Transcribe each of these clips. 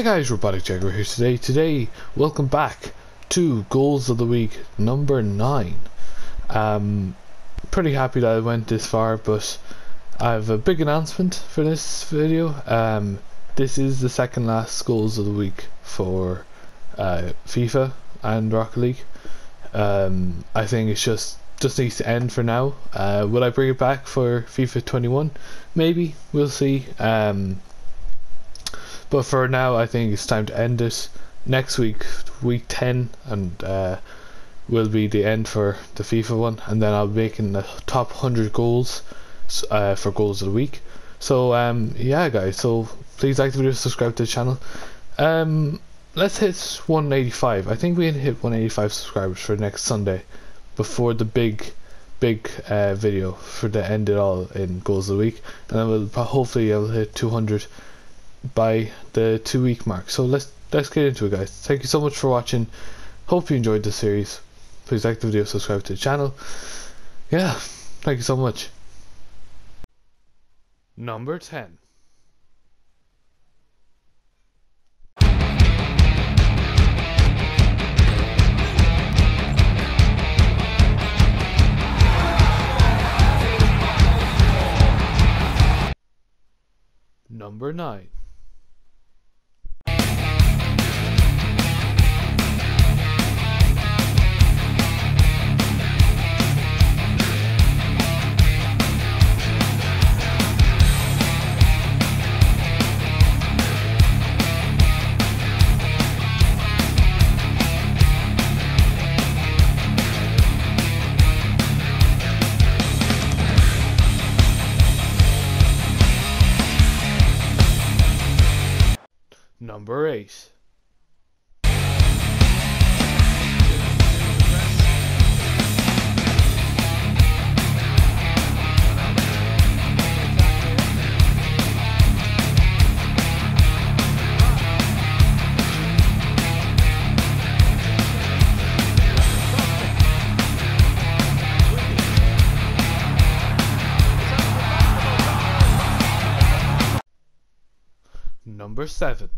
Hi guys, Robotic Jaguar here today. Today, welcome back to Goals of the Week number 9. Um, pretty happy that I went this far, but I have a big announcement for this video. Um, this is the second last Goals of the Week for uh, FIFA and Rocket League. Um, I think it's just just needs to end for now. Uh, will I bring it back for FIFA 21? Maybe. We'll see. Um, but for now, I think it's time to end it. Next week, week 10, and uh, will be the end for the FIFA one, and then I'll be making the top 100 goals uh, for goals of the week. So, um, yeah, guys, so please like the video, subscribe to the channel. Um, let's hit 185. I think we hit 185 subscribers for next Sunday before the big big uh, video for the end it all in goals of the week and then we'll hopefully I'll hit 200 by the two week mark. So let's let's get into it guys. Thank you so much for watching. Hope you enjoyed the series. Please like the video subscribe to the channel. Yeah thank you so much. Number 10 Number 9. 8. Number 7.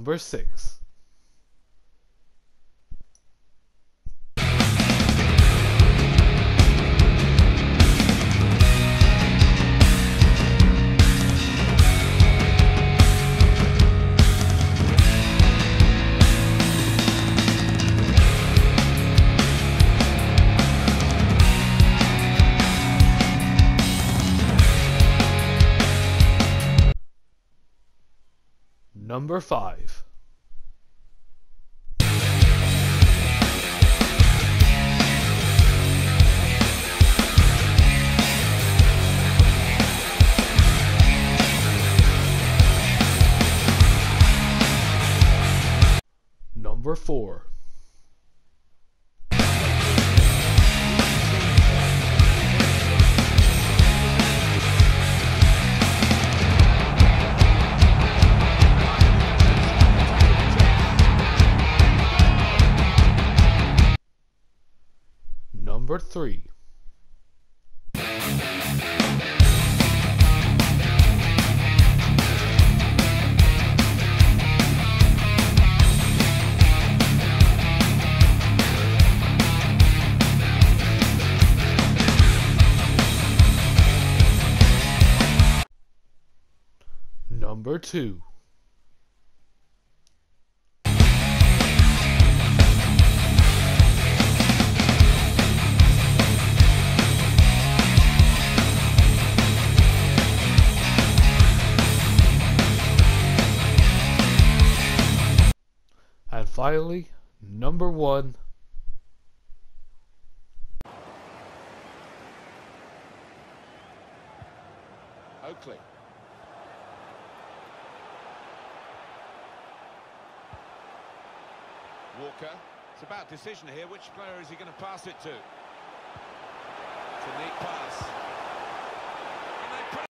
Number 6. Number 5. Number 4. Number 3. Number 2. Finally, number 1. Oakley. Walker. It's about decision here. Which player is he going to pass it to? It's a neat pass.